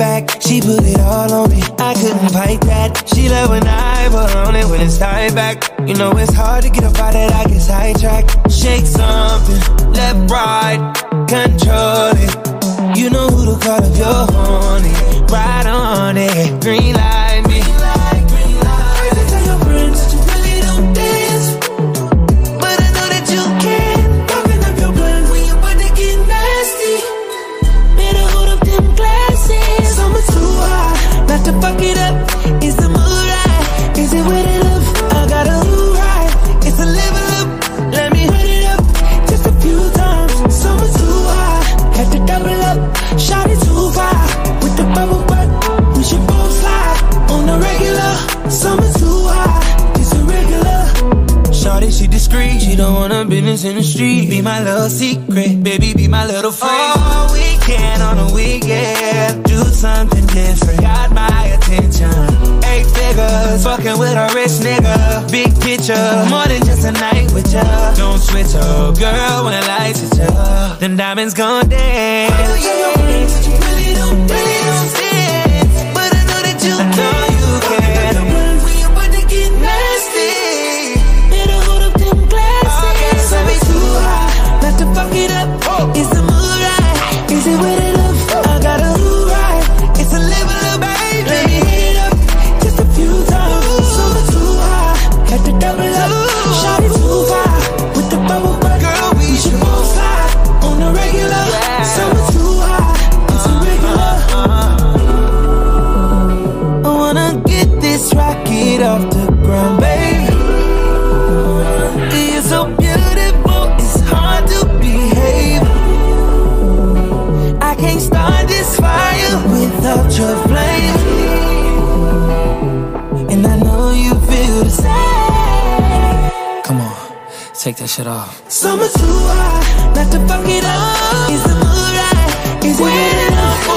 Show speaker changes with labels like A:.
A: all on me. I couldn't fight that. She love when I put on it when it's time back. You know it's hard to get up out of that I get sidetracked. Shake something, left, right, control it. You know who to call if you're horny. Ride on it, green light regular. Summer too hot, it's a regular. Shawty, she discreet. She don't want her business in the street. Be my little secret, baby, be my little freak. All weekend on a weekend, do something different. Got my attention. Eight figures, fucking with a rich nigga. Big picture, more than just a night with ya. Don't switch up, girl, when the lights hit ya. Them diamonds gon' dance. Oh, yeah.
B: Take that shit off.
A: Summer too hot, not to fuck it up. Is the mood right? Is it enough? I got